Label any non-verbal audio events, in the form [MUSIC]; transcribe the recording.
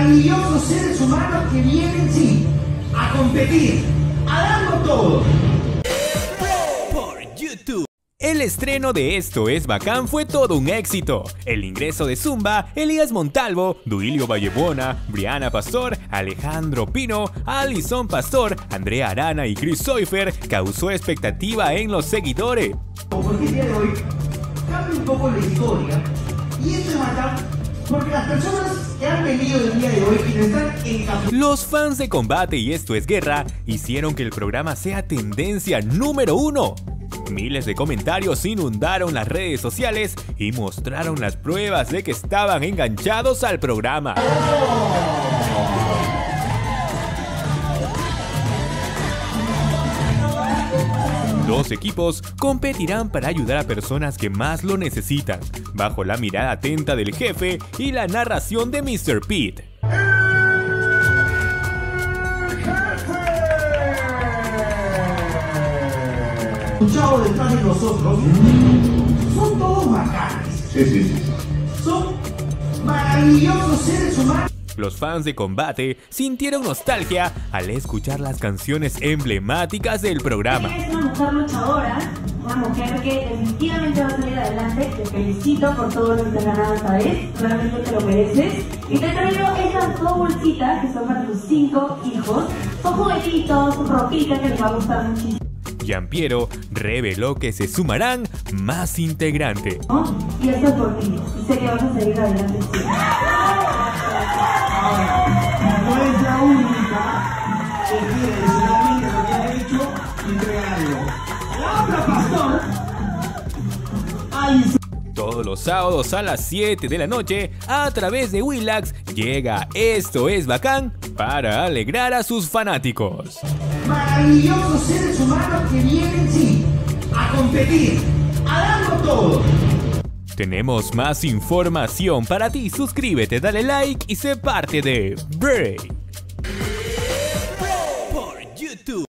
maravillosos seres humanos que vienen, sí, a competir, a darlo todo. por YouTube. El estreno de Esto es Bacán fue todo un éxito. El ingreso de Zumba, Elías Montalvo, Duilio Vallebona, Briana Pastor, Alejandro Pino, Alison Pastor, Andrea Arana y Chris Soifer causó expectativa en los seguidores. Porque el día de hoy cambia un poco la historia y esto es bacán porque las personas que han venido el día de hoy y están en Los fans de Combate y Esto es Guerra hicieron que el programa sea tendencia número uno. Miles de comentarios inundaron las redes sociales y mostraron las pruebas de que estaban enganchados al programa. Dos equipos competirán para ayudar a personas que más lo necesitan, bajo la mirada atenta del jefe y la narración de Mr. Pete. escuchado detrás de nosotros son todos bacanes. Sí, sí, sí. Son maravillosos seres humanos. Los fans de Combate sintieron nostalgia al escuchar las canciones emblemáticas del programa. Es una mujer luchadora, una mujer que definitivamente va a salir adelante. Te felicito por todo lo que te has ganado esta vez, realmente te lo mereces. Y te traigo estas dos bolsitas que son para tus cinco hijos. Son juguetitos, ropita que les va a gustar muchísimo. Giampiero reveló que se sumarán más integrantes. ¿no? Y esto es por ti. Y sé que vas a salir adelante [LAUGHS] lo que ha hecho entregarlo. La pastor. Ay, Todos los sábados a las 7 de la noche, a través de Willax, llega Esto es Bacán para alegrar a sus fanáticos. maravillosos seres humanos que vienen, sí, a competir, a darlo todo. Tenemos más información para ti. Suscríbete, dale like y sé parte de Break. two